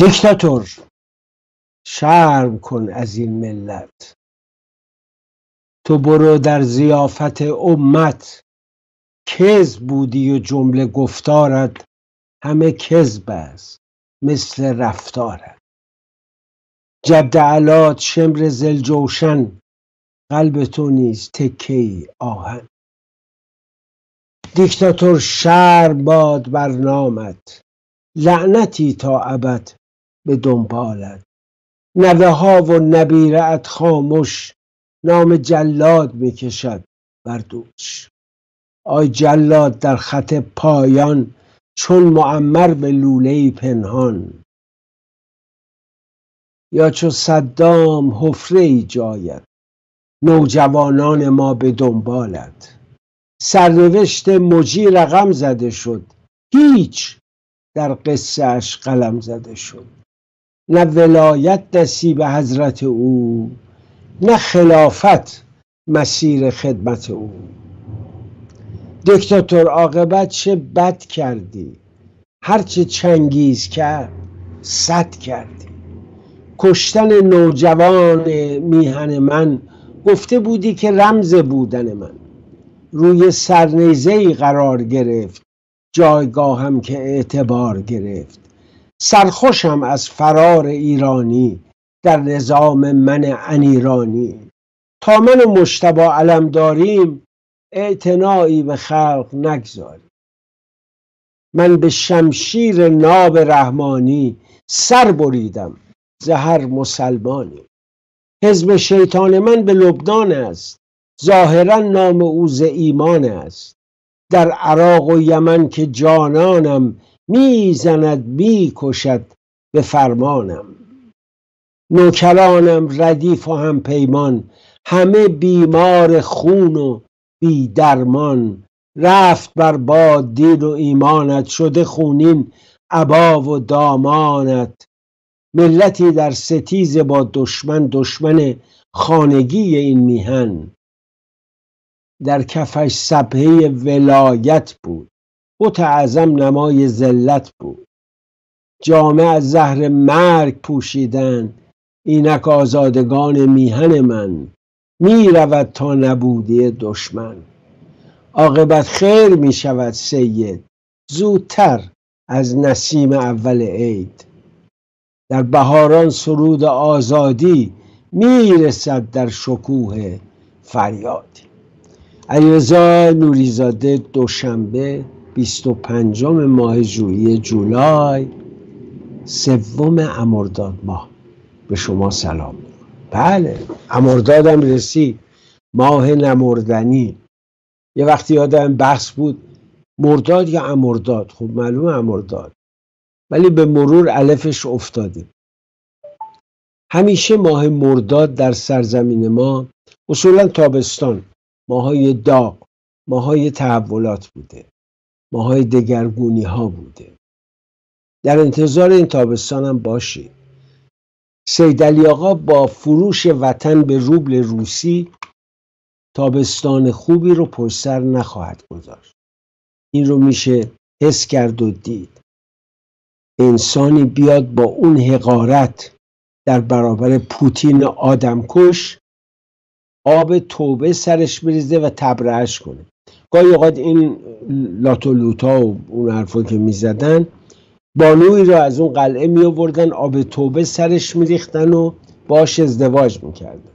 دیکتاتور. شرم کن از این ملت. تو برو در زیافت امت. کذب بودی و جمله گفتارت همه کذب است مثل رفتارت. جد علات شمر زلجوشن قلب تو نیز تکه ای آهن. دیکتاتور شرم باد بر نامت. لعنتی تا ابد به دنبالت نوه ها و نبیره خاموش نام جلاد می‌کشد بر دوش. آی جلاد در خط پایان چون معمر به لوله پنهان. یا چو صدام حفره ای جاید نوجوانان ما به دنبالت سرنوشت مجی رقم زده شد هیچ در قصه اش قلم زده شد. نه ولایت نصیب حضرت او نه خلافت مسیر خدمت او. دکتاتور عاقبت چه بد کردی هرچه چنگیز کرد صد کردی. کشتن نوجوان میهن من گفته بودی که رمز بودن من. روی سرنیزه ای قرار گرفت جایگاهم که اعتبار گرفت. سرخوشم از فرار ایرانی در نظام من انیرانی. تا من و مشتبا علم داریم اعتنایی به خلق نگذاریم. من به شمشیر ناب رحمانی سر بریدم زهر مسلمانی. حزب شیطان من به لبنان است ظاهرا نام او ز ایمان است. در عراق و یمن که جانانم می‌زند می‌کشد به فرمانم. نوکرانم ردیف و هم پیمان همه بیمار خون و بی درمان. رفت بر باد دین و ایمانت شده خونین عبا و دامانت. ملتی در ستیز با دشمن دشمن خانگی این میهن. در کفش صبحه ولایت بود. بت اعظم نمای ذلت بود. جامه از زهر مرگ پوشیدن. اینک آزادگان میهن من. می رود تا نبودی دشمن. عاقبت خیر می شود سید. زودتر از نسیم اول عید. در بهاران سرود آزادی می رسد در شکوه فریادی. علیرضا نوریزاده دوشنبه 25 ماه ژوئیه جولای سوم امرداد ماه. به شما سلام. بله امردادم رسید ماه نمردنی. یه وقتی یادم بحث بود مرداد یا امرداد؟ خب معلوم امرداد. ولی به مرور علفش افتادیم. همیشه ماه مرداد در سرزمین ما اصولا تابستان ماهای داغ ماهای تحولات بوده. ماهای دگرگونی ها بوده. در انتظار این تابستان هم باشید سیدلی آقا با فروش وطن به روبل روسی تابستان خوبی رو پشت سر نخواهد گذاشت. این رو میشه حس کرد و دید. انسانی بیاد با اون حقارت در برابر پوتین آدمکش آب توبه سرش بریزه و تبرهش کنه. گاهی اوقات این لاتولوتا و اون حرفا که می‌زدن بانوی رو از اون قلعه می آوردن آب توبه سرش میریختن و باش ازدواج می‌کردن.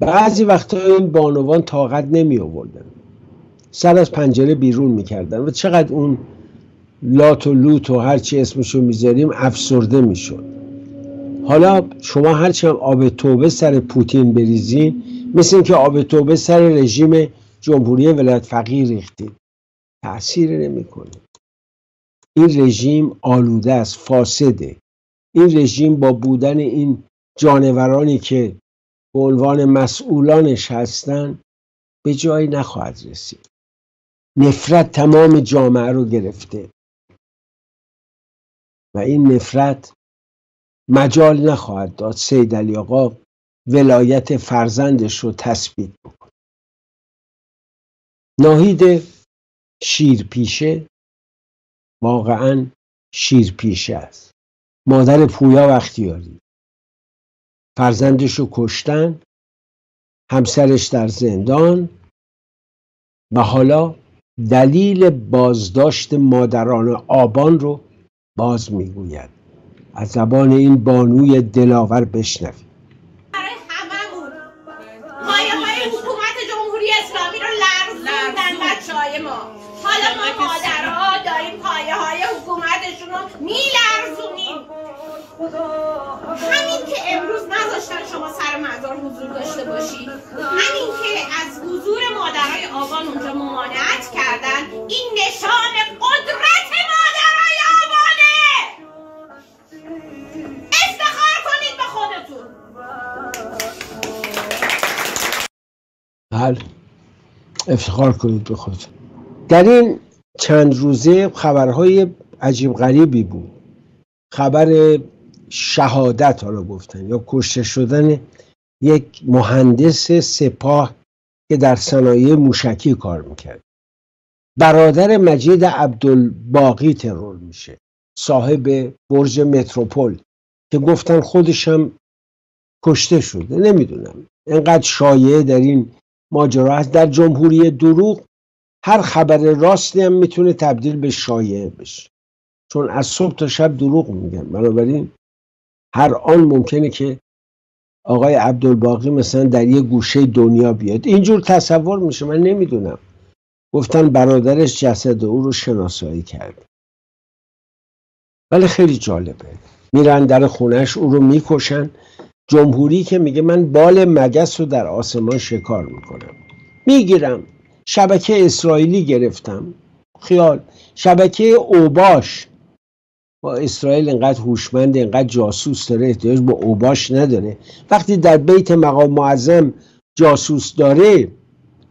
بعضی وقتا این بانوان طاقت نمی آوردن سر از پنجره بیرون می‌کردن و چقدر اون لات و لوت و هرچی اسمشو می‌ذاریم افسرده می‌شد. حالا شما هرچی هم آب توبه سر پوتین بریزین مثل اینکه آب توبه سر رژیم جمهوری ولایت فقیر ریختید تأثیر نمی‌کنه. این رژیم آلوده است فاسده. این رژیم با بودن این جانورانی که به عنوان مسئولانش هستند به جایی نخواهد رسید. نفرت تمام جامعه رو گرفته. و این نفرت مجال نخواهد داد. سید علی آقا ولایت فرزندش رو تثبیت بکنه ناهید شیرپیشه واقعا شیرپیشه است. مادر پویا وقتیاری فرزندش رو کشتن همسرش در زندان و حالا دلیل بازداشت مادران آبان رو باز می‌گوید. از زبان این بانوی دلاور بشنوید. همین که امروز نذاشتن شما سر مزار حضور داشته باشید همین که از حضور مادرای آبان اونجا ممانعت کردن این نشان قدرت مادرای آبانه! افتخار کنید به خودتون. بله. افتخار کنید به خودتون. در این چند روزه خبرهای عجیب غریبی بود. خبر شهادت حالا گفتن یا کشته شدن یک مهندس سپاه که در صنایع موشکی کار می‌کرد. برادر مجید عبدالباقی ترور میشه صاحب برج متروپول که گفتن خودشم کشته شده. نمی‌دونم. اینقدر شایعه در این ماجرا هست. در جمهوری دروغ هر خبر راستی هم می‌تونه تبدیل به شایعه بشه. چون از صبح تا شب دروغ میگن. بنابراین هر آن ممکنه که آقای عبدالباقی مثلا در یه گوشه دنیا بیاد. اینجور تصور میشه من نمی‌دونم. گفتن برادرش جسد او رو شناسایی کرد. ولی خیلی جالبه. میرن در خونش او رو می‌کشن. جمهوری که میگه من بال مگس رو در آسمان شکار می‌کنم. می‌گیرم. شبکه اسرائیلی گرفتم. خیال. شبکه اوباش. با اسرائیل انقدر هوشمند انقدر جاسوس داره احتیاج به اوباش نداره. وقتی در بیت مقام معظم جاسوس داره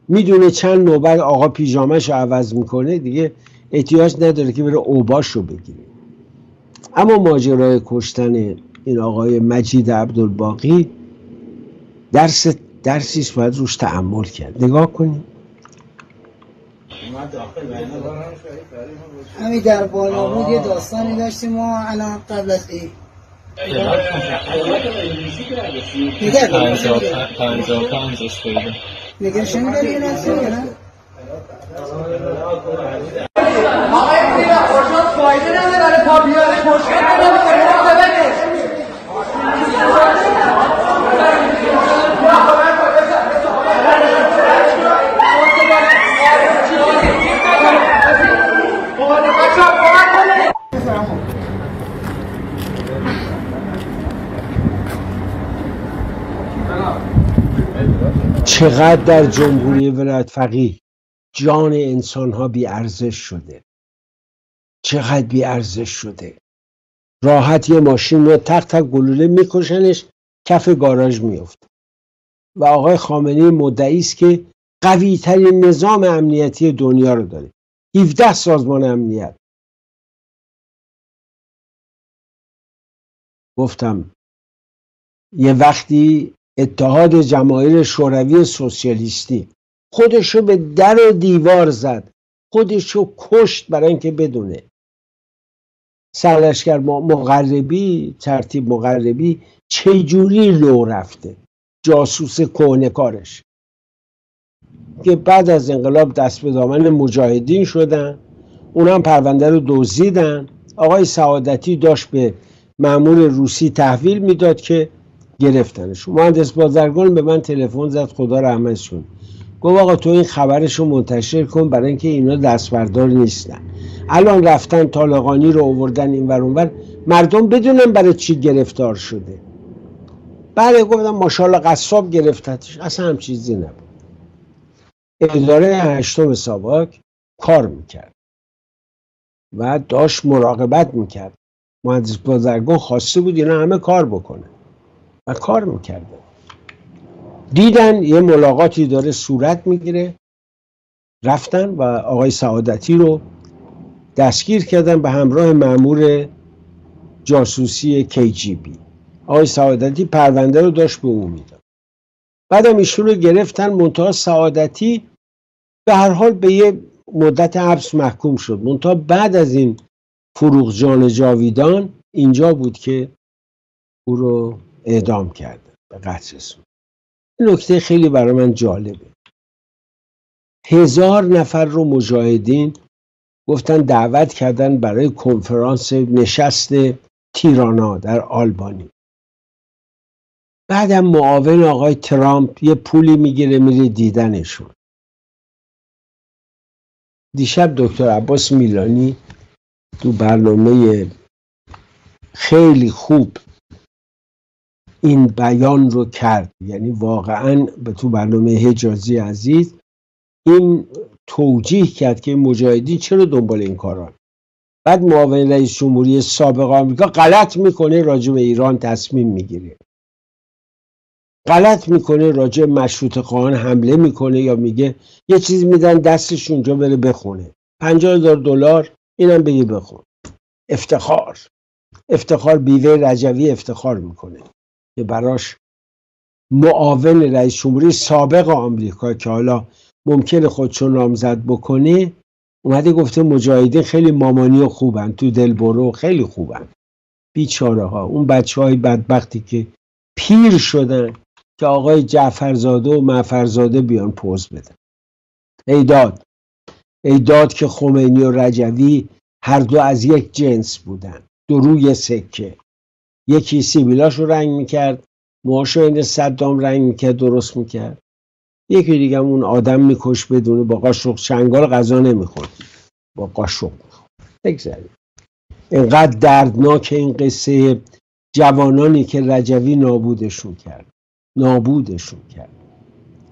می‌دونه چند نوبت آقا پیژامش عوض می‌کنه دیگه احتیاج نداره که بره اوباش رو بگیره. اما ماجرای کشتن این آقای مجید عبدالباقی درس درسیش باید روش تعمل کرد. نگاه کنید. همین در بالا بود یه داستانی داشتیم ما الان قبل از این. نگه پنجاه پنجش پیدا نگه شنیدن یه نفسی یا نه؟ چقدر در جمهوری ولایت فقیه؟ جان انسان ها بی ارزش شده. چقدر بی ارزش شده. راحت یه ماشین رو تق تق گلوله میکشنش کف گاراژ میفته و آقای خامنه مدعی است که قوی ترین نظام امنیتی دنیا رو داره. 17 سازمان امنیت. گفتم یه وقتی اتحاد جماهیر شوروی سوسیالیستی. خودشو به در و دیوار زد. خودشو کشت برای اینکه بدونه. سرلشکر مغربی ترتیب مغربی چجوری لو رفته؟ جاسوس کهنه کارش. که بعد از انقلاب دست به دامن مجاهدین شدن. اونم پرونده رو دزدیدن. آقای سعادتی داشت به مامور روسی تحویل می‌داد که گرفتنش مهندس بازرگان به من تلفن زد خدا رحمتشون گفت آقا تو این خبرش رو منتشر کن برای اینکه اینا دستبردار نیستن. الان رفتن طالقانی رو آوردن این ور اونور مردم بدونن برای چی گرفتار شده. بله گفتم ماشاءالله قصاب گرفتتش. اصلا هم چیزی نبود. اداره هشتم ساواک کار می‌کرد و داشت مراقبت می‌کرد. مهندس بازرگان خواسته بود اینا همه کار بکنه. و کار می‌کرده. دیدن یه ملاقاتی داره صورت می‌گیره. رفتن و آقای سعادتی رو دستگیر کردن به همراه مامور جاسوسی KGB آقای سعادتی پرونده رو داشت به او می‌داد. بعدم ایشون رو گرفتن منتها سعادتی به هر حال به یه مدت حبس محکوم شد. منتها بعد از این فروغ جان جاویدان اینجا بود که او رو اعدام کرده به قتل این نکته خیلی برای من جالبه. هزار نفر رو مجاهدین گفتن دعوت کردن برای کنفرانس نشست تیرانا در آلبانی. بعدم معاون آقای ترامپ یه پولی می‌گیره میره دیدنشون. دیشب دکتر عباس میلانی تو برنامه خیلی خوب این بیان رو کرد. یعنی واقعا به تو برنامه حجازی عزیز این توجیه کرد که مجاهدین چرا دنبال این کاران. بعد معاون رئیس جمهوری سابق آمریکا غلط می‌کنه راجع به ایران تصمیم می‌گیره. غلط می‌کنه راجع مشروط خواهان حمله می‌کنه یا میگه یه چیزی میدن دستش اونجا بره بخونه. پنجاه هزار دلار اینم بگی بخون. افتخار. افتخار بیوه رجوی افتخار می‌کنه. که براش معاون رئیس جمهوری سابق آمریکا که حالا ممکنه خودشو نامزد بکنه اومده گفته مجاهدین خیلی مامانی و خوبن تو دلبرو خیلی خوبن. بیچاره ها اون بچه های بدبختی که پیر شدن که آقای جعفرزاده و معفرزاده بیان پوز بدن. ایداد ایداد که خمینی و رجوی هر دو از یک جنس بودن. دو روی سکه. یکی سیبیلاش رو رنگ می‌کرد موهاشو این صدام رنگ می‌کرد درست می‌کرد. یکی دیگه اون آدم میکش بدونه با قاشق چنگال غذا نمی‌خورد. با قاشق بگذاریم. اینقدر دردناک این قصه جوانانی که رجوی نابودشون کرد. نابودشون کرد.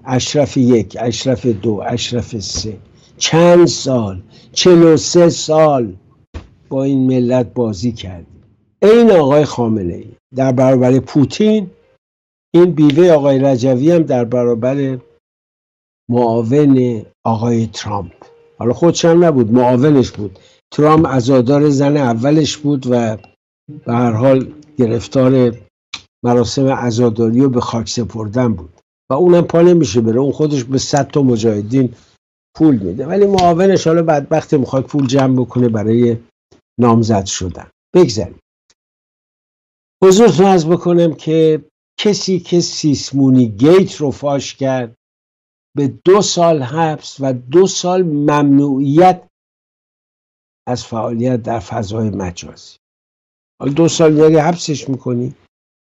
اشرف یک اشرف دو اشرف سه. چند سال؟ چلو سه سال با این ملت بازی کرد. این آقای خامنه ای در برابر پوتین این بیوه آقای رجوی هم در برابر معاون آقای ترامپ. حالا خودش هم نبود معاونش بود. ترامپ ازادار زن اولش بود و به هر حال گرفتار مراسم عزاداری و به خاک سپردن بود. و اونم پا نمیشه بره اون خودش به صد تا مجاهدین پول میده. ولی معاونش حالا بدبخت می‌خواد پول جمع بکنه برای نامزد شدن. بگذاریم. حضورتون از بکنم که کسی که سیسمونی گیت رو فاش کرد به دو سال حبس و دو سال ممنوعیت از فعالیت در فضای مجازی. حالا دو سال میاری حبسش می‌کنی؟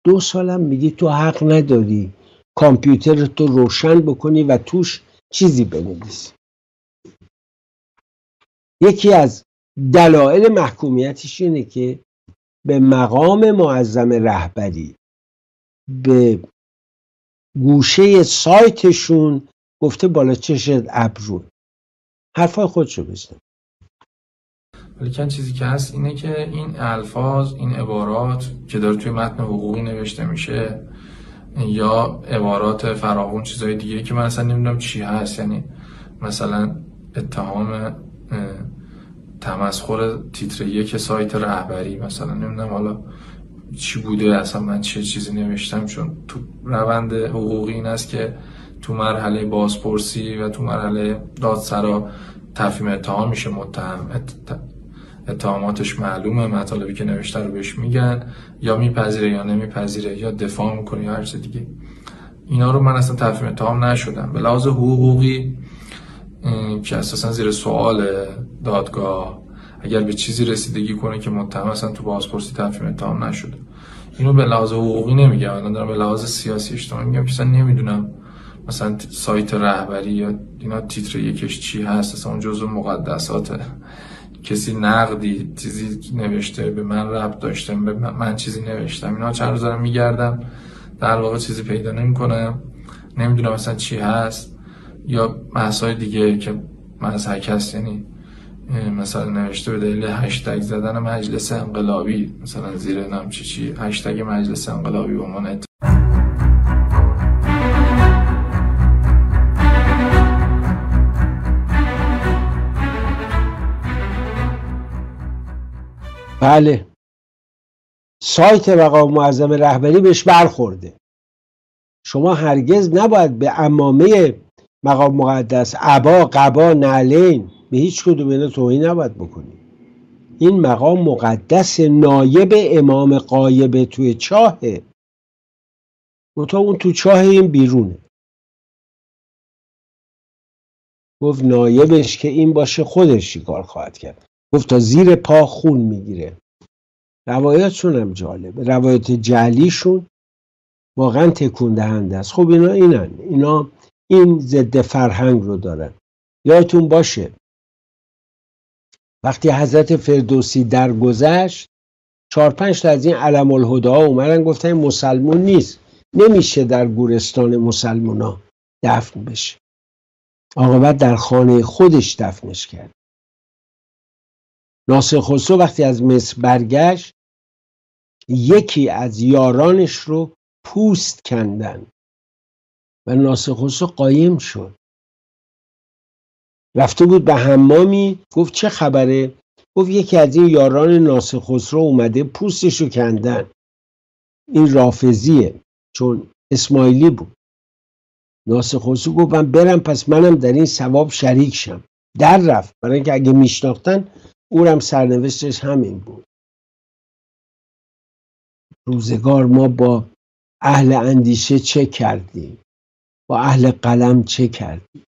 دو سالم میگی تو حق نداری کامپیوتر تو روشن بکنی و توش چیزی بنویسی. یکی از دلایل محکومیتش اینه که به مقام معظم رهبری به گوشه سایتشون گفته بالا چشت ابرو. حرفای خودشو بزن. ولیکن چیزی که هست اینه که این الفاظ این عبارات که داره توی متن حقوقی نوشته میشه یا عبارات فراغون چیزهای دیگه که من اصلا نمی‌دونم چی هست. یعنی مثلا اتهام تمسخر تیتر یک سایت رهبری مثلا نمی‌دونم حالا چی بوده اصلا من چه چیزی نوشتم چون تو روند حقوقی این است که تو مرحله بازپرسی و تو مرحله دادسرا تفهیم اتهام میشه متهم اتهاماتش معلومه مطالبی که نوشته رو بهش میگن یا میپذیره یا نمیپذیره یا دفاع می‌کنه یا هر چیز دیگه. اینا رو من اصلا تفهیم اتهام نشدم. به لحاظ حقوقی که اساسا زیر سوال دادگاه اگر به چیزی رسیدگی کنه که متهم اصلا تو بازپرسی تفهیم اتهام نشده اینو به لحاظ حقوقی نمیگم الان دارم به لحاظ سیاسی اجتماعی میگم که نمی‌دونم. مثلا سایت رهبری یا اینا تیتر یکش چی هست؟ اصلا اون جزء مقدسات کسی نقدی چیزی نوشته به من ربط داشته به من چیزی نوشتم. اینا چند روز دارم میگردم. در واقع چیزی پیدا نمی‌کنم. نمی‌دونم مثلا چی هست. یا محصای دیگه که مزحک هست یعنی مثلا نوشته به دلیل هشتگ زدن مجلس انقلابی مثلا زیر نام چی چی هشتگ مجلس انقلابی به عنوان بله. سایت مقام معظم رهبری بهش برخورده. شما هرگز نباید به امامه مقام مقدس عبا قبا نعلین به هیچ کدوم اینا توهین نباید بکنی. این مقام مقدس نایب امام قایب توی چاهه. تا اون تو چاه این بیرونه. گفت نایبش که این باشه خودش چیکار خواهد کرد. گفت تا زیر پا خون می‌گیره. روایاتشون هم جالبه روایت جلیشون واقعا تکون دهنده است. خب اینا اینن. اینا این ضد فرهنگ رو دارن. یادتون باشه وقتی حضرت فردوسی درگذشت چهار پنج تا از این علم الهدا اومدن گفتن مسلمون نیست. نمیشه در گورستان مسلمونا دفن بشه. عاقبت در خانه خودش دفنش کرد. ناصر خسرو وقتی از مصر برگشت یکی از یارانش رو پوست کندن. و ناصر خسرو قایم شد. رفته بود به حمامی گفت چه خبره؟ گفت یکی از این یاران ناصر خسرو اومده پوستش رو کندن. این رافزیه چون اسماعیلی بود. ناصر خسرو گفت من برم پس منم در این ثواب شریک شم. در رفت. برای اینکه اگه میشناختن اورم سرنوشتش همین بود. روزگار ما با اهل اندیشه چه کردیم؟ با اهل قلم چه کردیم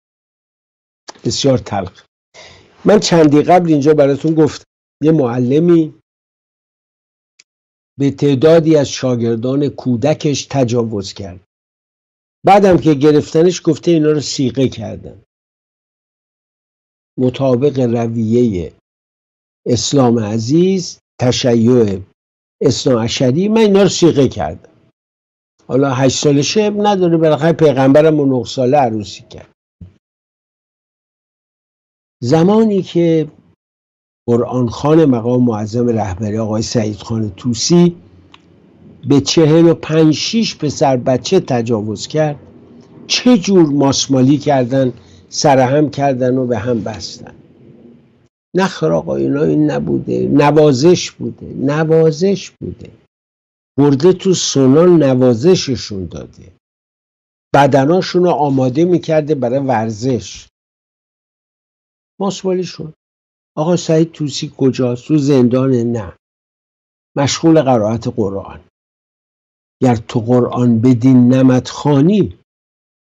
بسیار تلخ. من چندی قبل اینجا براتون گفت یه معلمی به تعدادی از شاگردان کودکش تجاوز کرد. بعدم که گرفتنش گفته اینا رو سیقه کردن. مطابق رویه اسلام عزیز تشیع اسلام اشری من اینا رو سیقه کردم. حالا هشت ساله شب نداره بالاخره پیغمبرم و نه ساله عروسی کرد. زمانی که قرآن خان مقام معظم رهبری آقای سعید خان توسی به چهل و پنج شیش پسر بچه تجاوز کرد چه جور ماسمالی کردن سرهم کردن و به هم بستن. نخر آقا اینا این نبوده نوازش بوده نوازش بوده. برده تو سنان نوازششون داده. بدناشون رو آماده می‌کرده برای ورزش. ماسوالی شد آقا سعید توسی کجاست؟ تو زندان نه. مشغول قرائت قرآن. گر تو قرآن بدین نمت خانی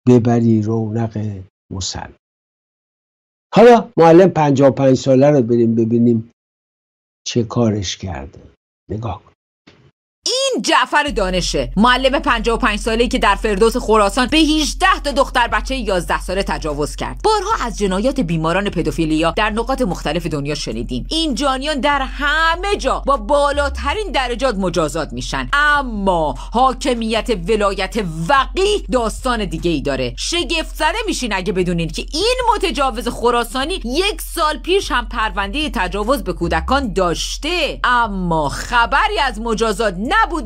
ببری رونق مسلم. حالا معلم پنج ساله رو بریم ببینیم چه کارش کرده. نگاه کن. این جعفر دانشه معلم 55 ساله که در فردوس خراسان به 18 تا دختر بچه 11 ساله تجاوز کرد. بارها از جنایات بیماران پدوفیلیا در نقاط مختلف دنیا شنیدیم. این جانیان در همه جا با بالاترین درجات مجازات میشن. اما حاکمیت ولایت وقی داستان دیگه ای داره. شگفت زده میشین اگه بدونین که این متجاوز خراسانی یک سال پیش هم پرونده تجاوز به کودکان داشته. اما خبری از مجازات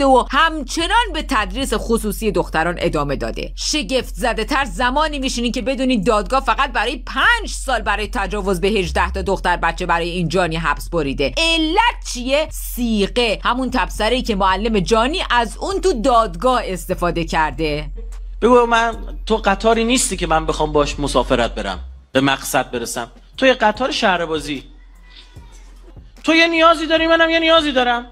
نبوده و همچنان به تدریس خصوصی دختران ادامه داده. شگفت زده تر زمانی میشینین که بدونید دادگاه فقط برای پنج سال برای تجاوز به 18 تا دختر بچه برای این جانی حبس بریده. علت چیه؟ سیقه همون تبصره که معلم جانی از اون تو دادگاه استفاده کرده. بگو من تو قطاری نیستی که من بخوام باش مسافرت برم. به مقصد برسم. تو یه قطار شهر بازی تو یه نیازی داری منم یه نیازی دارم.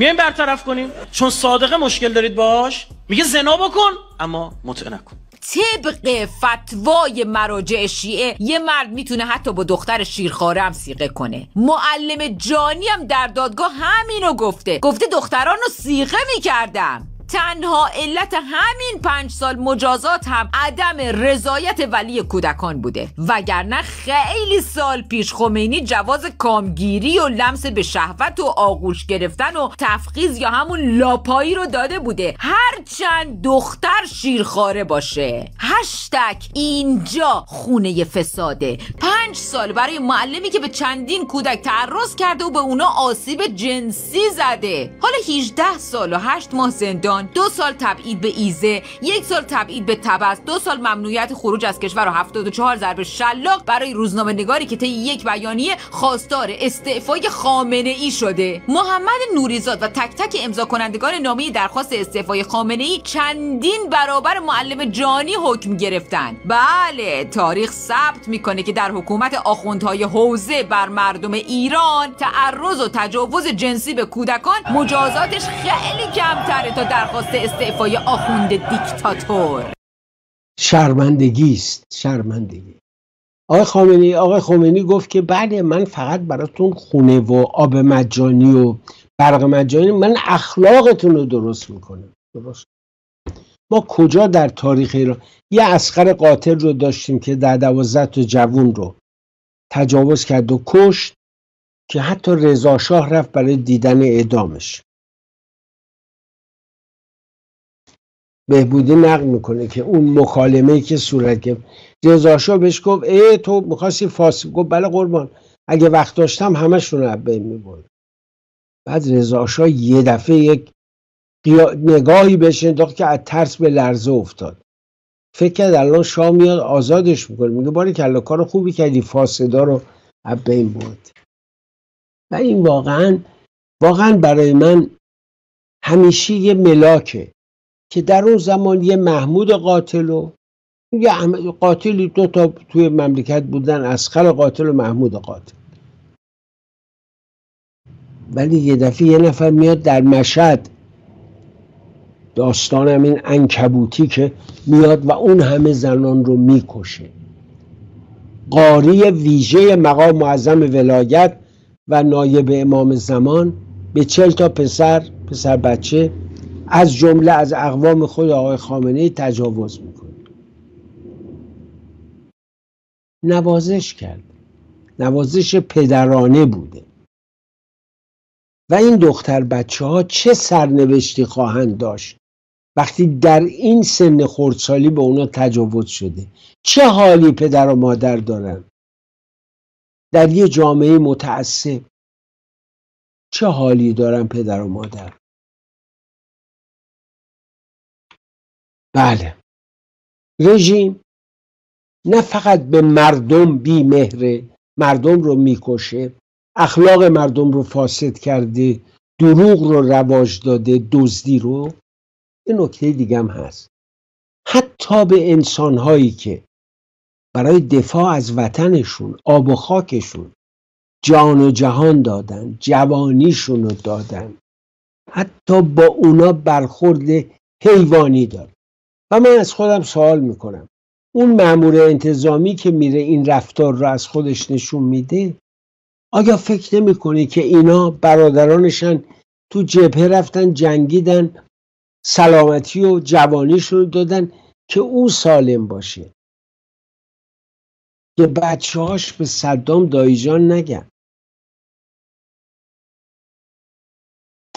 میایم برطرف کنیم. چون صادقه مشکل دارید باش. میگه زنا بکن اما متع نکن. طبق فتوای مراجع شیعه یه مرد می‌تونه حتی با دختر شیرخواره هم سیغه کنه. معلم جانی هم در دادگاه همینو گفته. گفته دختران رو سیغه می‌کردم. تنها علت همین پنج سال مجازات هم عدم رضایت ولی کودکان بوده. وگرنه خیلی سال پیش خمینی جواز کامگیری و لمس به شهوت و آغوش گرفتن و تفخیز یا همون لاپایی رو داده بوده. هرچند دختر شیرخواره باشه. هشتک اینجا خونه فساده. پنج سال برای معلمی که به چندین کودک تعرض کرده و به اونا آسیب جنسی زده. حالا 18 سال و 8 ماه زندان دو سال تبعید به ایزه یک سال تبعید به تبس دو سال ممنوعیت خروج از کشور و 74 ضرب شلاق برای روزنامه نگاری که طی یک بیانیه خواستار استعفای خامنه ای شده. محمد نوریزاد و تک تک امضا کنندگان نامه درخواست استعفای خامنه ای چندین برابر معلم جانی حکم گرفتن. بله تاریخ ثبت می‌کنه که در حکومت آخوندهای حوزه بر مردم ایران تعرض و تجاوز جنسی به کودکان مجازاتش خیلی کمتره تا درخواست استعفای آخوند دیکتاتور. شرمندگی است شرمندگی. آقای خامنه‌ای آقای خمینی گفت که بله من فقط براتون خونه و آب مجانی و برق مجانی من اخلاقتون رو درست می‌کنم. درست. ما کجا در تاریخ ایران؟ یه اسخر قاتل رو داشتیم که در دوازده تا جوون رو تجاوز کرد و کشت که حتی رضا شاه رفت برای دیدن اعدامش. بهبودی نقل می‌کنه که اون مکالمه که صورت گرفت. رضا شاه بهش گفت ای تو می‌خواستی فاسی گفت بله قربان. اگه وقت داشتم همشون رو بین می‌برد. بعد رضا شاه یه دفعه یک. نگاهی بهش انداخت که از ترس به لرزه افتاد. فکر کرد الان شاه میاد آزادش می‌کنه. میگه باری کلا کار خوبی کردی فاسدا رو از بین برد. و این واقعا واقعا برای من همیشه یه ملاکه. که در اون زمان یه محمود قاتل و یه قاتلی دو تا توی مملکت بودن اسخر قاتل و محمود قاتل. ولی یه دفعه یه نفر میاد در مشهد داستانم این انکبوتی که میاد و اون همه زنان رو می‌کشه. قاری ویژه مقام معظم ولایت و نایب امام زمان به چل تا پسر پسر بچه از جمله از اقوام خود آقای خامنه ای تجاوز می‌کنه. نوازش کرد. نوازش پدرانه بوده. و این دختر بچه ها چه سرنوشتی خواهند داشت؟ وقتی در این سن خردسالی به اونا تجاوز شده چه حالی پدر و مادر دارن؟ در یه جامعه متعصب چه حالی دارن پدر و مادر؟ بله. رژیم نه فقط به مردم بی مهره مردم رو می‌کشه اخلاق مردم رو فاسد کرده دروغ رو رواج داده دزدی رو. یه نکته دیگه هم هست. حتی به انسانهایی که برای دفاع از وطنشون آب و خاکشون جان و جهان دادن جوانیشون رو دادن حتی با اونا برخورد حیوانی داد و من از خودم سوال می‌کنم. اون مأمور انتظامی که میره این رفتار رو از خودش نشون میده آیا فکر نمی‌کنه که اینا برادرانشن تو جبهه رفتن جنگیدن سلامتی و جوانیش رو دادن که او سالم باشه؟ که بچه هاش به صدام دایجان نگن.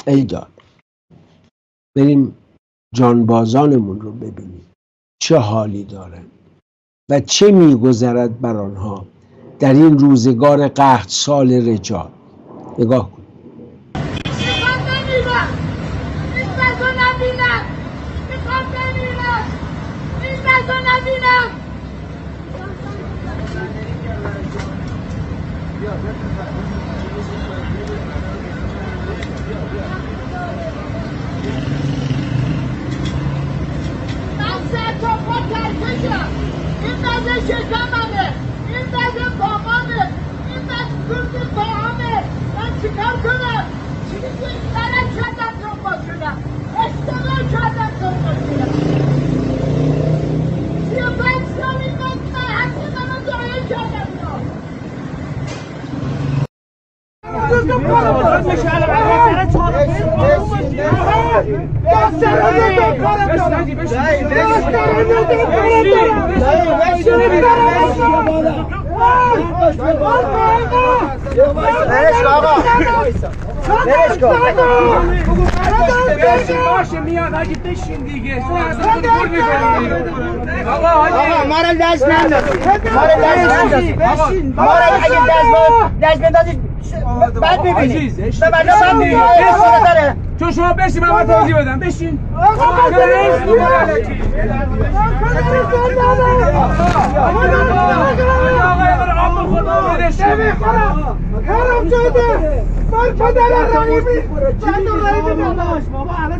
ای داد. بریم جانبازانمون رو ببینیم. چه حالی دارن و چه میگذرد بر آنها در این روزگار قحط سال رجال. نگاه کن. Türkçe. İmdat şekamamı, imdat babamı, imdat kurdun babamı. Ben çıkartırım. Şimdi sana çadak kafasına. Esnana çadak kafasına. Şimdi ben senin bakma hakkımını doyacağım. Kızım bana bana meşale vermesin. بشین دیگه آقا ما رو دست نندازید ما رو دست نندازید ما رو اگه دست بندازید بعد ببینید به من داره تو شما بشین من توضیح بدم. بشین. بر پدر رحیمی چند رحیمی نداشت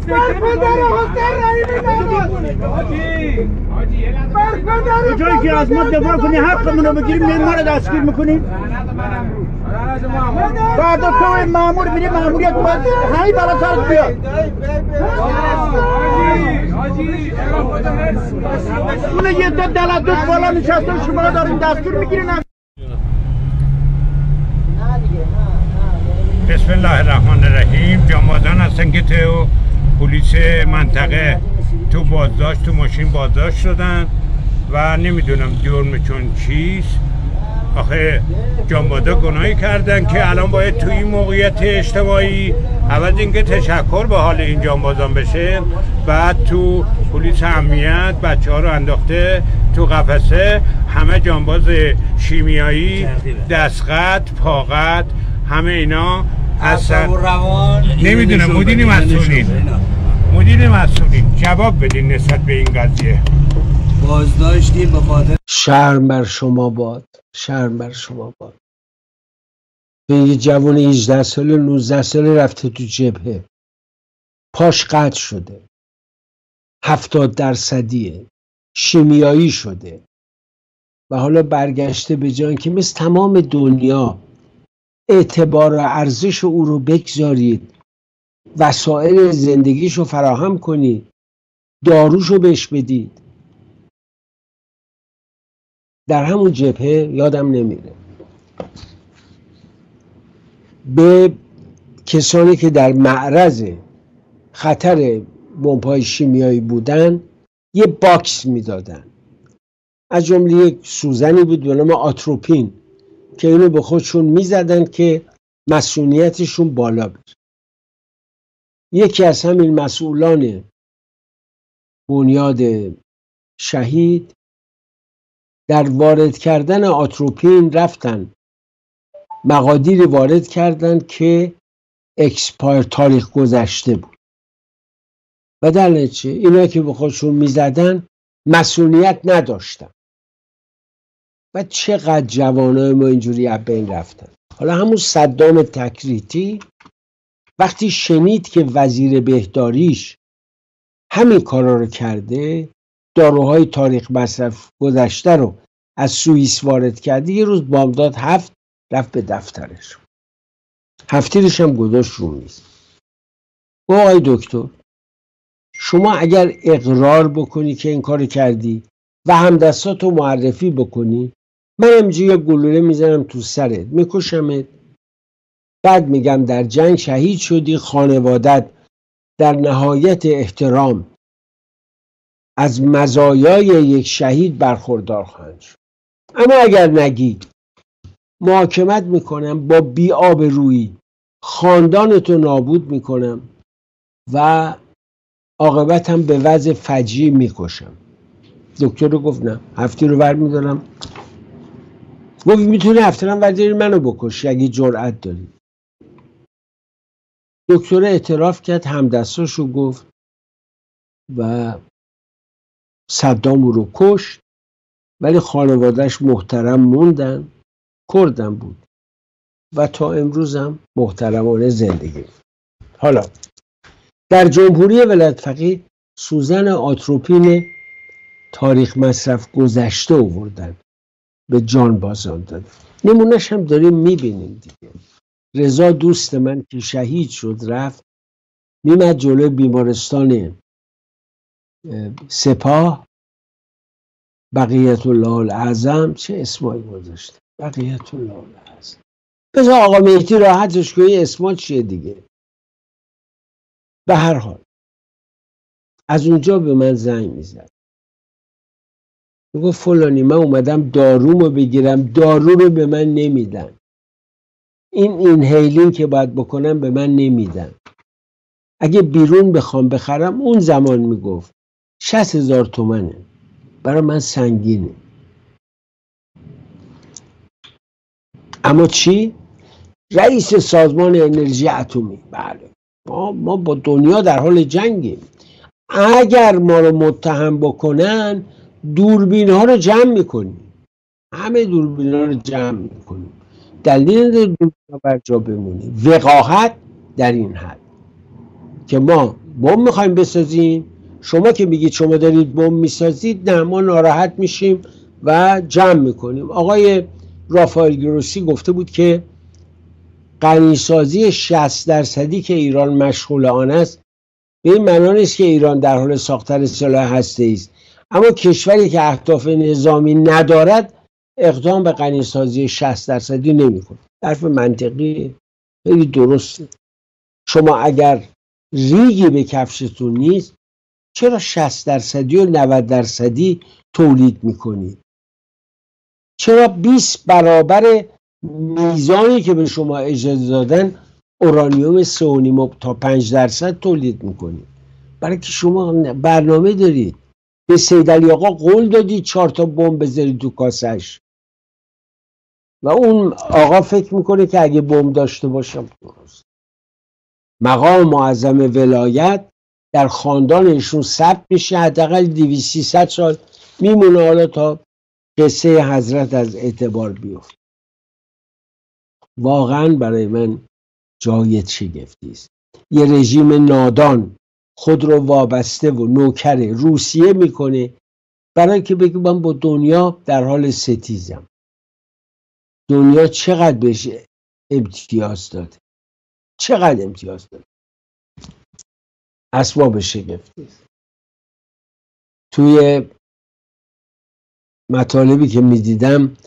بر پدر حسین رحیمی نداشت جایی که از ما دفاع کنی حقمون رو بگیریم میری ما رو دستگیر می‌کنیم بعد تو مامور میری ماموریت باید هی بالا سرت بیاد اون یه دو دلت دوست بالا نشسته شما رو داریم دستگیر می‌گیرین بسم الله الرحمن الرحیم جانبازان هستن که تو پلیس منطقه تو بازداشت تو ماشین بازداشت شدن و نمی‌دونم جرمشون چیست. آخه جانبازا گناهی کردن که الان باید تو این موقعیت اجتماعی عوض اینکه تشکر به حال این جانبازان بشه. بعد تو پلیس امنیت بچه ها رو انداخته تو قفسه. همه جانباز شیمیایی دستقط پاقت همه اینا. هستن نمی‌دونم مدیر مسئولین. مدیر مسئولین جواب بدین نسبت به این قضیه. بازداشتی به خاطر شرم بر شما باد شرم بر شما باد. به یه جوان 18 ساله 19 ساله رفته تو جبهه. پاش قطع شده. هفتاد درصدیه. شیمیایی شده. و حالا برگشته به جان که مثل تمام دنیا اعتبار ارزش او رو بگذارید. وسایل زندگیش رو فراهم کنید. داروش رو بهش بدید. در همون جبهه یادم نمیره. به کسانی که در معرض خطر بمب‌های شیمیایی بودن یه باکس می‌دادن. از جمله یک سوزنی بود به نام آتروپین. که اینو به خودشون می‌زدن که مسئولیتشون بالا بره. یکی از همین مسئولان بنیاد شهید در وارد کردن آتروپین رفتن. مقادیری وارد کردن که expire تاریخ گذشته بود. و در نتیجه اینا که به خودشون می‌زدن مسئولیت نداشتن. و چقدر جوانای ما اینجوری از بین رفتن. حالا همون صدام تکریتی وقتی شنید که وزیر بهداریش همین کارا رو کرده داروهای تاریخ مصرف گذشته رو از سوئیس وارد کرده یه روز بامداد هفت رفت به دفترش. هفتیرش هم گذاشت رو میز. گفت آقای دکتر شما اگر اقرار بکنی که این کار کردی و همدستات رو معرفی بکنی من امجی یه گلوله می‌زنم تو سرت میکشمت. بعد میگم در جنگ شهید شدی خانوادت در نهایت احترام. از مزایای یک شهید برخوردار خواهند شد. اما اگر نگی محاکمت می‌کنم با بی آب روی خاندانتو نابود می‌کنم و عاقبتم به وضع فجی می‌کشم. دکتر رو گفت نه هفتی رو بر میدارم گفت می‌تونی هفترم وزیر منو بکشی اگه جرأت داری. دکتر اعتراف کرد همدستاشو گفت و صدام رو کشت ولی خانوادهش محترم موندن کردم بود. و تا امروزم محترمانه زندگی. حالا در جمهوری ولایت فقیه سوزن آتروپین تاریخ مصرف گذشته آوردن. به جان بازان داد نمونش هم داریم می‌بینیم دیگه. رضا دوست من که شهید شد رفت میمد جلوی بیمارستان سپاه بقیت الله اعظم چه اسمایی گذاشته؟ بقیت الله اعظم بذار آقا مهدی راحتش کنی اسما چیه دیگه؟ به هر حال از اونجا به من زنگ می‌زد. می‌گفت فلانی من اومدم دارومو بگیرم دارو رو به من نمیدن. این این هیلین که باید بکنم به من نمیدن. اگه بیرون بخوام بخرم اون زمان می‌گفت شست هزار تومنه. برای من سنگینه. اما چی؟ رئیس سازمان انرژی اتمی. بله. ما, ما با دنیا در حال جنگیم. اگر ما رو متهم بکنن دوربین ها رو جمع می‌کنیم همه دوربین ها رو جمع می‌کنیم دلیل دوربین ها بر جا بمونیم وقاحت در این حد که ما بم می‌خوایم بسازیم. شما که میگید شما دارید بم می‌سازید نه ما ناراحت میشیم و جمع می‌کنیم. آقای رافائل گروسی گفته بود که غنیسازی 60 درصدی که ایران مشغول آن است به این معنا نیست که ایران در حال ساختن سلاح هسته است اما کشوری که اهداف نظامی ندارد اقدام به غنیسازی 60 درصدی نمی‌کنه. حرف منطقی خیلی درسته. شما اگر ریگی به کفشتون نیست چرا 60 درصدی و 90 درصدی تولید می‌کنید؟ چرا 20 برابر میزانی که به شما اجازه دادن اورانیوم 3.5 تا 5 درصد تولید می‌کنید؟ برای که شما برنامه دارید. به سید علی آقا قول دادید چهار تا بمب بذارید تو کاسش. و اون آقا فکر می‌کنه که اگه بمب داشته باشم درست. مقام معظم ولایت در خاندان ایشون ثبت میشه حداقل 200 سال میمونه حالا تا قصه حضرت از اعتبار بیفت واقعا برای من جای شگفتی است. یه رژیم نادان خود رو وابسته و نوکر روسیه می‌کنه. برای که بگه من با دنیا در حال ستیزم. دنیا چقدر بهش امتیاز داده؟ چقدر امتیاز داده؟ اسباب شگفتی توی مطالبی که می‌دیدم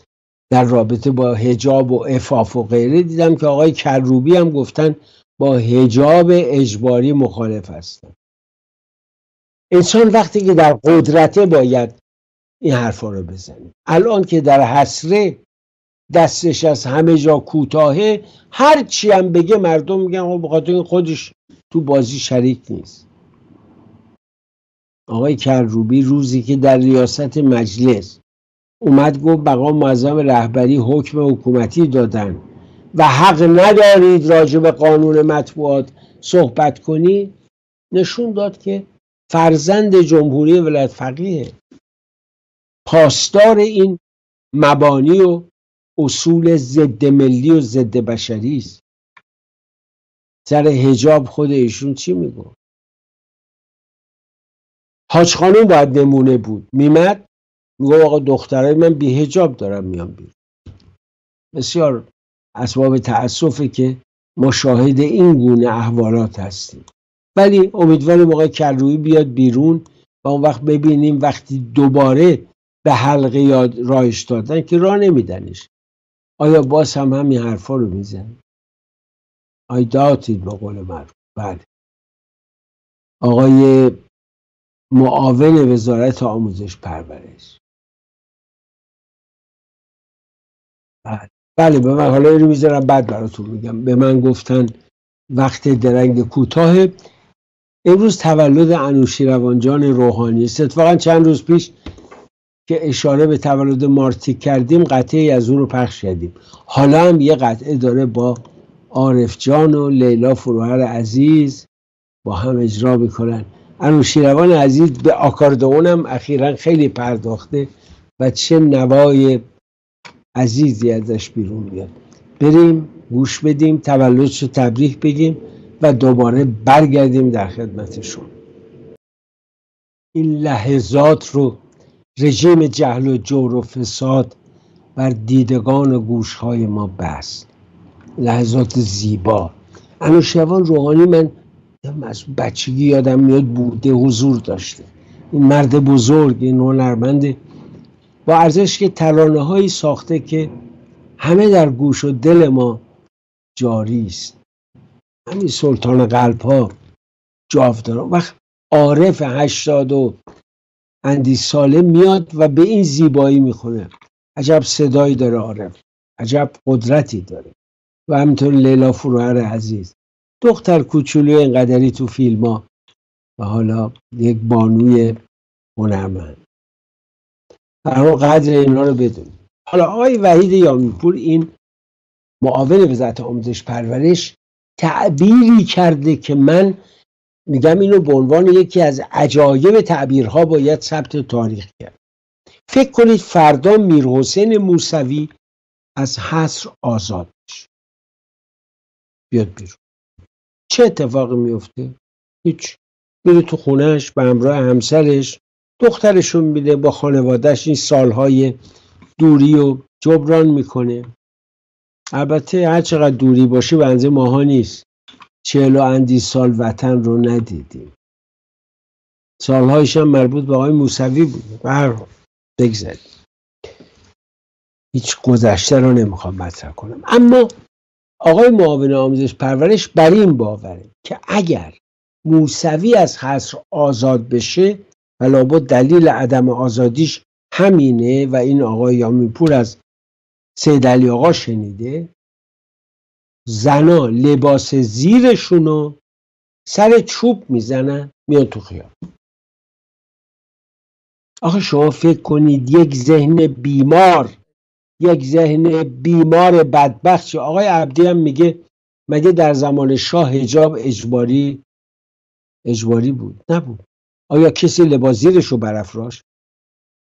در رابطه با هجاب و افاف و غیره دیدم که آقای کروبی هم گفتن با هجاب اجباری مخالف هستن انسان وقتی که در قدرته باید این حرفا رو بزنه. الان که در حسره دستش از همه جا کوتاهه هر چی هم بگه مردم میگن بخاطر خودش تو بازی شریک نیست. آقای کروبی روزی که در ریاست مجلس اومد گفت مقام معظم رهبری حکم حکومتی دادن. و حق ندارید راجع به قانون مطبوعات صحبت کنید نشون داد که فرزند جمهوری ولایت فقیه. پاسدار این مبانی و اصول ضد ملی و ضد بشری است. سر هجاب خود ایشون چی میگو حاج خانم باید نمونه بود. میمد میگو آقا دخترای من بی هجاب دارم میام بیرون. بسیار اسباب تاسفه که ما شاهد این گونه احوالات هستیم. ولی امیدواریم آقای کروی بیاد بیرون و اون وقت ببینیم وقتی دوباره به حلقه یاد رایش دادن که راه نمیدنش. آیا باز هم همین حرفا رو میزن آی داتید به قول معروف. بله. آقای معاون وزارت آموزش پرورش. بله. بله به من حالا اینو می‌ذارم بعد براتون میگم. به من گفتن وقت درنگ کوتاه. امروز تولد انوشیروان روحانی است. اتفاقا چند روز پیش که اشاره به تولد مارتی کردیم قطعه از اون رو پخش کردیم. حالا هم یه قطعه داره با عارف جان و لیلا فروهر عزیز با هم اجرا می‌کنن. انوشیروان عزیز به آکاردئون هم اخیرا خیلی پرداخته و چه نوای عزیزی ازش بیرون میاد بریم گوش بدیم تولدش رو تبریک بگیم و دوباره برگردیم در خدمتشون. این لحظات رو رژیم جهل و جور و فساد بر دیدگان و گوشهای ما بست. لحظات زیبا. انوشیروان روحانی من از بچگی یادم میاد بوده حضور داشته. این مرد بزرگ این هنرمند با ارزش که ترانه هایی ساخته که همه در گوش و دل ما جاری است. همین سلطان قلب ها جاودانه وقت عارف هشتاد و اندی ساله میاد و به این زیبایی می‌خونه. عجب صدایی داره عارف. عجب قدرتی داره. و همینطور لیلا فروهر عزیز. دختر کوچولو اینقدری تو فیلم ها و حالا یک بانوی هنرمند. در قدر اینا رو بدون حالا آقای وحید یامیپور این معاون وزارت آموزش پرورش تعبیری کرده که من میگم اینو به عنوان یکی از عجایب تعبیرها باید ثبت تاریخ کرد. فکر کنید فردا میرحسین موسوی از حصر آزاد بیاد بیرون. چه اتفاقی میفته؟ هیچ. میره تو خونهش به همراه همسرش. دخترشون میده با خانوادهش این سالهای دوری و جبران می‌کنه. البته هر چقدر دوری باشه بنزه ماها نیست. چهل و اندی سال وطن رو ندیدیم. سالهایش هم مربوط به آقای موسوی بود. بر بگذاریم. هیچ گذشته رو نمی‌خوام مطرح کنم. اما آقای معاون آموزش پرورش بر این باوره که اگر موسوی از حصر آزاد بشه و لابد دلیل عدم آزادیش همینه و این آقای یامیپور از سید علی آقا شنیده. زنا لباس زیرشونو سر چوب می‌زنن میان تو خیابون. آخه شما فکر کنید یک ذهن بیمار یک ذهن بیمار بدبخت آقای عبدی هم میگه مگه در زمان شاه هجاب اجباری اجباری بود؟ نبود. آیا کسی لباس زیرش رو برافراشت؟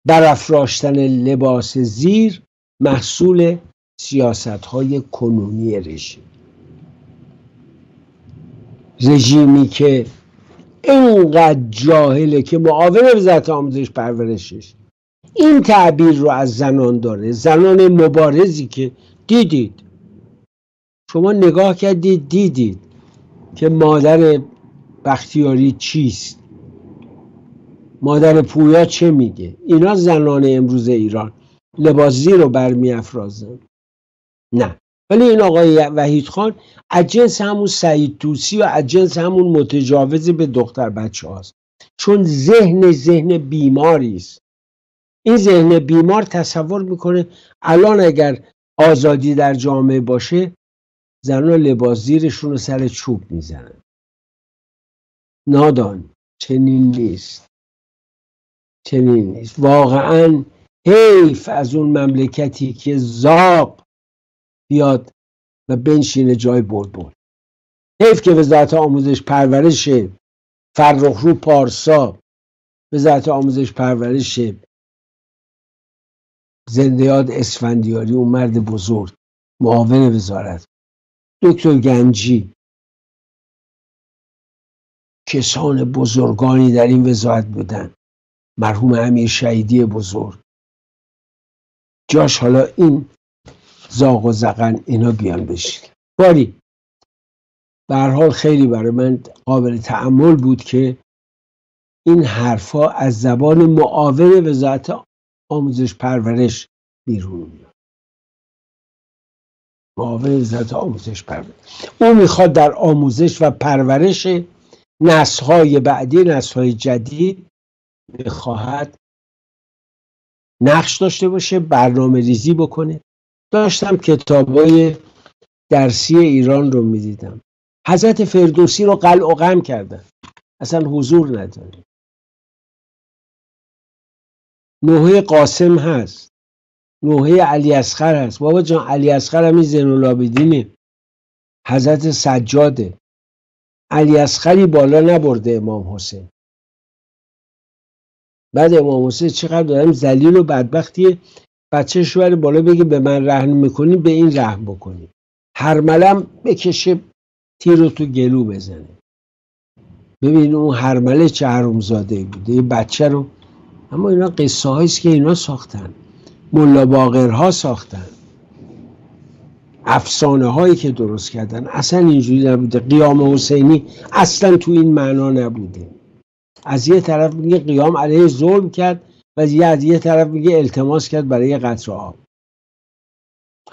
برافراشتن لباس زیر محصول سیاست های کنونی رژیم. رژیمی که اینقدر جاهله که معاون وزارت آموزش پرورشش. این تعبیر رو از زنان داره. زنان مبارزی که دیدید. شما نگاه کردید دیدید که مادر بختیاری چیست؟ مادر پویا چه میگه؟ اینا زنان امروز ایران. لبازی رو برمی افرازن نه. ولی این آقای وحید خان از جنس همون سعید توسی و از جنس همون متجاوز به دختر بچه هاست. چون ذهن ذهن بیماری است. این ذهن بیمار تصور می‌کنه الان اگر آزادی در جامعه باشه زنان لباس زیرشون رو سر چوب می‌زنن. نادان چنین نیست. چنین نیست. واقعا حیف از اون مملکتی که زاب بیاد و بنشینه جای بلبل. حیف که وزارت آموزش پرورش فرخ رو پارسا وزارت آموزش پرورش زندیاد اسفندیاری اون مرد بزرگ معاون وزارت دکتر گنجی. کسان بزرگانی در این وزارت بودن. مرحوم امیر شهیدی بزرگ. جاش حالا این زاغ و زغن اینا بیان بشید باری حال خیلی برای من قابل تعمل بود که این حرفا از زبان معاون وزارت آموزش پرورش بیرون میاد معاون وزارت آموزش پرورش. او می‌خواد در آموزش و پرورش نسلهای بعدی نسلهای جدید بخواهد نقش داشته باشه برنامه ریزی بکنه. داشتم کتابای درسی ایران رو می‌دیدم. حضرت فردوسی رو قلع و غم کردن. اصلا حضور نداره. نوحه قاسم هست. نوحه علی اصغر هست. بابا جان علی اصغر همین زین حضرت سجاده. علی اصغری بالا نبرده امام حسین. بعد امام حسین چقدر دارم زلیل و بدبختیه بچه شوهر بالا بگه به من رهن می‌کنی به این رحم بکنی. هر ملم بکشه تیر رو تو گلو بزنه. ببین اون هرمله چه حرومزاده بوده یه بچه رو. اما اینا قصه هاییست که اینا ساختن. ملا باقرها ساختن. افسانه هایی که درست کردن. اصلا اینجوری نبوده. قیام حسینی اصلا تو این معنا نبوده. از یه طرف میگه قیام علیه ظلم کرد و از یه طرف میگه التماس کرد برای قطر آب.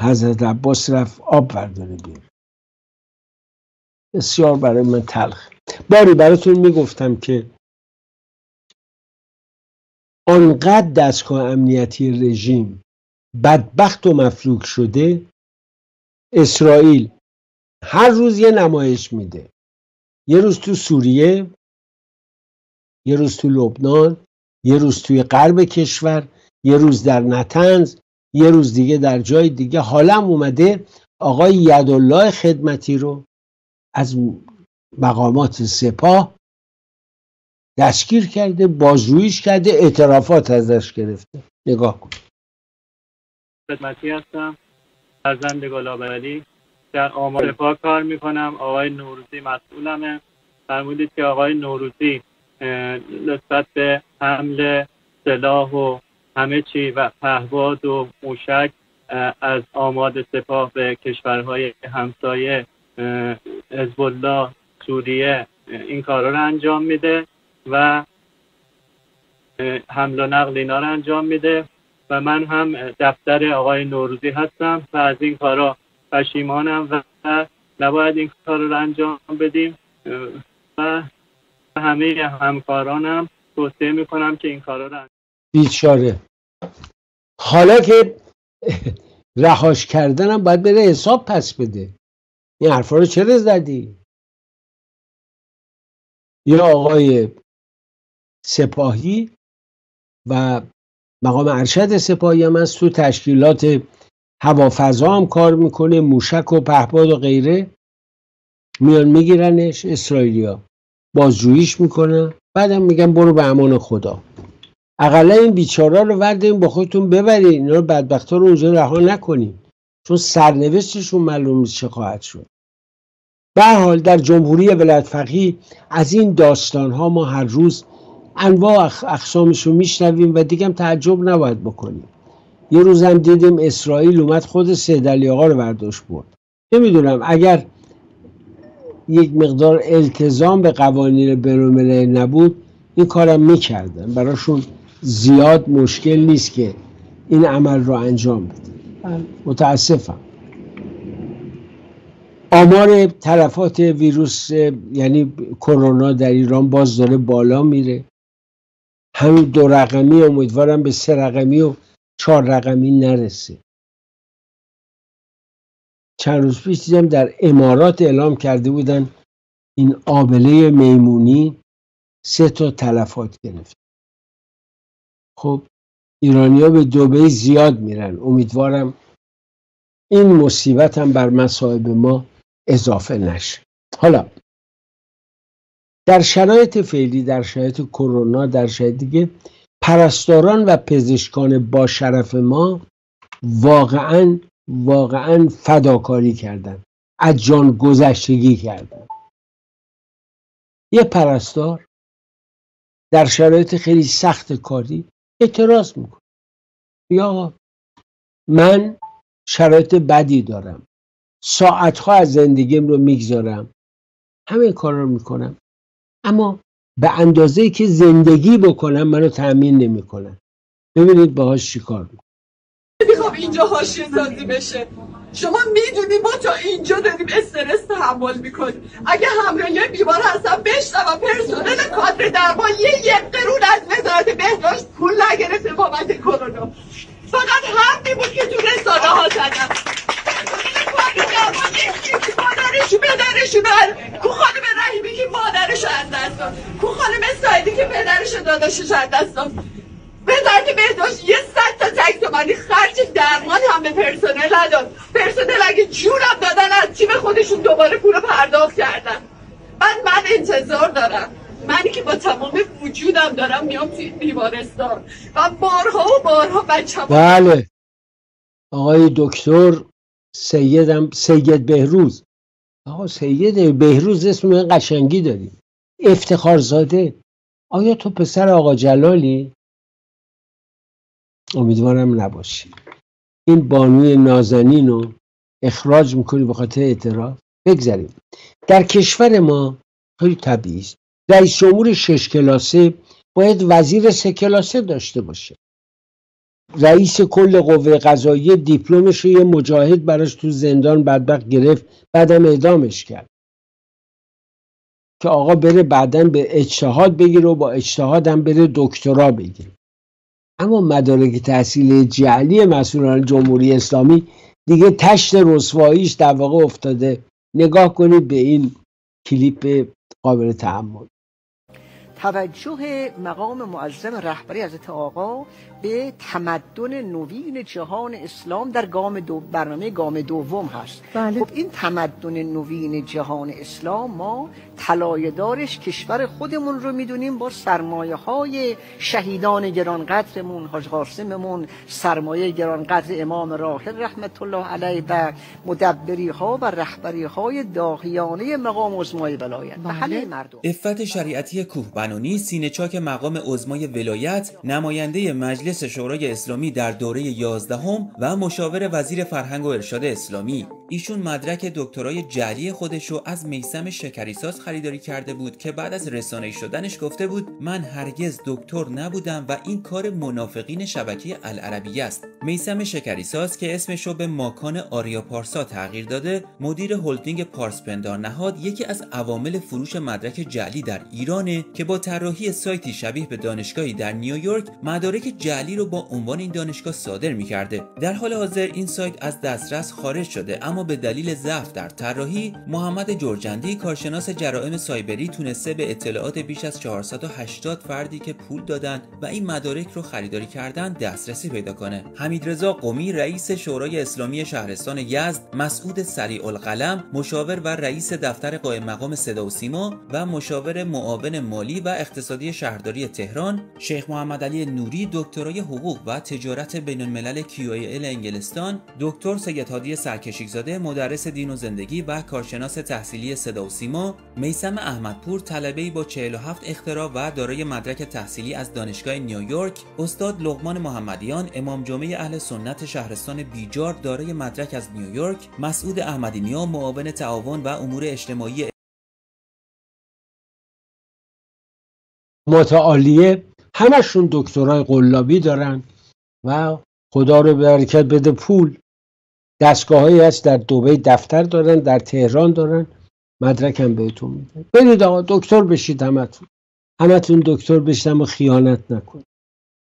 حضرت عباس رفت آب برداره بیر بسیار برای من تلخ. باری براتون می‌گفتم که آنقدر دستگاه امنیتی رژیم بدبخت و مفلوک شده اسرائیل هر روز یه نمایش میده. یه روز تو سوریه یه روز تو لبنان یه روز توی غرب کشور یه روز در نتنز یه روز دیگه در جای دیگه. حالا اومده آقای یدالله خدمتی رو از مقامات سپاه دستگیر کرده بازجوییش کرده اعترافات ازش گرفته. نگاه کن. خدمتی هستم. فرزند گلابرلی در آمار پا کار می‌کنم. آقای نوروزی مسئولمه. فرمودید که آقای نوروزی نسبت به حمل سلاح و همه چی و پهباد و موشک از آماد سپاه به کشورهای همسایه حزب الله سوریه این کارا رو انجام میده و حمل و نقل اینا رو انجام میده و من هم دفتر آقای نوروزی هستم و از این کارا پشیمانم و نباید این کار رو انجام بدیم. و همه همکارانم توصیه می‌کنم که این کارا رو بیچاره. حالا که رهاش کردنم باید بره حساب پس بده. این حرفا رو چرا زدی؟ یا آقای سپاهی و مقام ارشد سپاهی هم از تو تشکیلات هوافضا هم کار می‌کنه موشک و پهپاد و غیره. میان میگیرنش اسرائیلیا. بازجوییش می‌کنن بعدم میگن برو به امان خدا. اقلا این بیچارا رو وردین با خودتون ببرین. اینا رو بدبختا رو اونجا رها نکنین. چون سرنوشتشون معلوم نیست چه خواهد شد. به حال در جمهوری ولایت فقیه از این داستان ها ما هر روز انواع اقسامش رو میشنویم و دیگه هم تعجب نباید بکنیم. یه روز هم دیدیم اسرائیل اومد خود سید علی آقا رو برداشت برد. نمی‌دونم اگر یک مقدار التزام به قوانین بینالمللی نبود این کارم می‌کردن براشون زیاد مشکل نیست که این عمل رو انجام بده متاسفم. آمار تلفات ویروس یعنی کرونا در ایران باز داره بالا میره. همین دو رقمی امیدوارم به سه رقمی و چهار رقمی نرسه. چند روز پیش دیدم در امارات اعلام کرده بودن این آبله میمونی سه تا تلفات گرفت. خب ایرانیا به دوبه زیاد میرن. امیدوارم این مصیبت هم بر مصائب ما اضافه نشه. حالا در شرایط فعلی در شرایط کرونا در شرایط دیگه پرستاران و پزشکان با شرف ما واقعا واقعا فداکاری کردن از جان گذشتگی کردن. یه پرستار در شرایط خیلی سخت کاری اعتراض می‌کنه. یا من شرایط بدی دارم. ساعتها از زندگیم رو می‌گذارم. همه کار رو می‌کنم. اما به اندازه که زندگی بکنم منو تأمین نمی‌کنن. ببینید باهاش چیکار می‌کنم می‌خوام اینجا حاشیه سازی بشه. شما می‌دونی ما تا اینجا داریم استرس تحمل می‌کنیم. اگه همراه یه بیمار هستم بشنوم پرسنل کادر درمان یه یک قرون از وزارت بهداشت پول نگرفته بابت کرونا. فقط حرفی بود که تو رسانه ها زدم مادرشو پدرشو کو خانم رحیمی که مادرشو از دست داد. کو خانم سایدی که پدرشو داداشش از دست داد. وزارت بهداشت یه صد تا تک تومنی خرج درمان هم به پرسنل نداد. پرسنل اگه جونم دادن از تیم خودشون دوباره پول پرداخت کردن. من من انتظار دارم. منی که با تمام وجودم دارم میام توی بیمارستان. و بارها و بارها بچه بله. آقای دکتر سیدم سید بهروز. آقا سید بهروز اسم قشنگی داریم افتخارزاده. آیا تو پسر آقا جلالی؟ امیدوارم نباشی. این بانوی نازنین رو اخراج می‌کنی به خاطر اعتراف؟ بگذاریم. در کشور ما خیلی طبیعی است. رئیس جمهور شش کلاسه باید وزیر سه کلاسه داشته باشه. رئیس کل قوه قضاییه دیپلمش رو یه مجاهد براش تو زندان بدبخت گرفت بعدم اعدامش کرد. که آقا بره بعدا به اجتهاد بگیره و با اجتهاد هم بره دکترا بگیره. اما مدارک تحصیلی جعلی مسئولان جمهوری اسلامی دیگه تشت رسواییش در واقع افتاده. نگاه کنید به این کلیپ قابل تحمل توجه مقام معظم رهبری حضرت آقا به تمدن نوین جهان اسلام در گام دو برنامه گام دوم هست. بله. خب این تمدن نوین جهان اسلام ما طلایه‌دارش کشور خودمون رو می‌دونیم با سرمایه های شهیدان گرانقدرمون حاج قاسممون سرمایه گرانقدر امام راحل رحمت الله علیه و مدبری ها و رهبری های داهیانه مقام عظمای ولایت. و همه مردم. افت شریعتی کوهبنانی سینه چاک مقام عظمای ولایت نماینده مجلس شورای اسلامی در دوره 11 و مشاور وزیر فرهنگ و ارشاد اسلامی. ایشون مدرک دکترای جعلی خودش رو از میسم شکریساز خریداری کرده بود که بعد از رسانه شدنش گفته بود من هرگز دکتر نبودم و این کار منافقین شبکه العربیه است. میسم شکریساز که اسمش رو به ماکان آریا پارسا تغییر داده مدیر هلدینگ پارس پندار نهاد یکی از عوامل فروش مدرک جعلی در ایرانه که با طراحی سایتی شبیه به دانشگاهی در نیویورک مدارک رو با عنوان این دانشگاه صادر می‌کرده. در حال حاضر این سایت از دسترس خارج شده اما به دلیل ضعف در طراحی محمد جرجندی کارشناس جرائم سایبری تونسته به اطلاعات بیش از 480 فردی که پول دادن و این مدارک رو خریداری کردن دسترسی پیدا کنه. حمیدرضا قمی رئیس شورای اسلامی شهرستان یزد مسعود سریع القلم مشاور و رئیس دفتر قائم مقام صدا و سیما و مشاور معاون مالی و اقتصادی شهرداری تهران شیخ محمد علی نوری دکترای حقوق و تجارت بین الملل QIL انگلستان دکتر سید هادی سرکشیکزاده مدرس دین و زندگی و کارشناس تحصیلی صدا و سیما میسم احمدپور طلبه با 47 اختراع و دارای مدرک تحصیلی از دانشگاه نیویورک استاد لقمان محمدیان امام جمعه اهل سنت شهرستان بیجار دارای مدرک از نیویورک مسعود احمدی نیا معاون تعاون و امور اجتماعی متعالیه همشون دکترای قلابی دارن و خدا رو برکت بده پول. دستگاههایی هست در دوبه دفتر دارن در تهران دارن. مدرک هم بهتون میده. برید آقا دکتر بشید همتون. همتون دکتر بشید اما خیانت نکنید.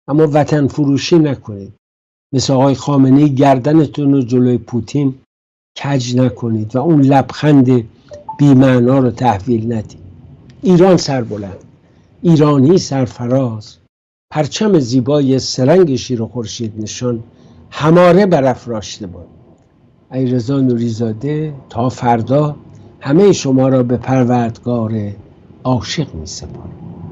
اما وطن فروشی نکنید. مثل آقای خامنه گردنتون رو جلوی پوتین کج نکنید و اون لبخند بیمعنا رو تحویل ندید. ایران سربلند. ایرانی سرفراز. پرچم زیبای سرنگ شیر و خورشید نشان هماره برافراشته باد ایرزا نوریزاده تا فردا همه شما را به پروردگار عاشق می سپارم.